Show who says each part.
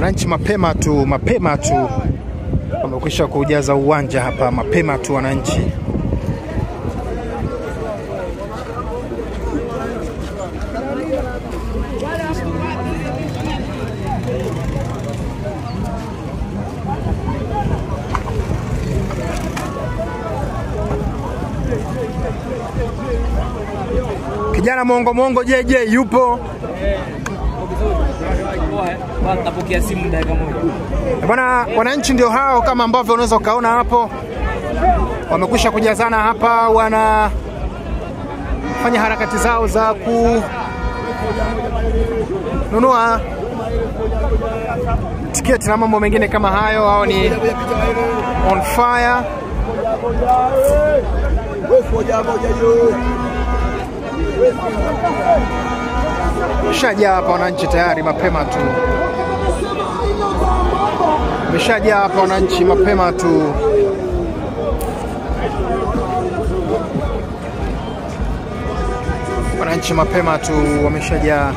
Speaker 1: Wananchi mapema tu, mapema tu wamekwisha kujaza uwanja hapa, mapema tu wananchi. Kijana mwongo mwongo JJ yupo
Speaker 2: Tapokea simu dakika moja.
Speaker 1: bwana. Wananchi ndio hao, kama ambavyo unaweza ukaona hapo, wamekwisha kujazana hapa, wanafanya harakati zao za kununua tiketi na mambo mengine kama hayo. Hao ni on fire. Shajaa hapa wananchi tayari mapema tu, meshajaa hapa wananchi mapema tu. Wananchi mapema tu wameshajaa.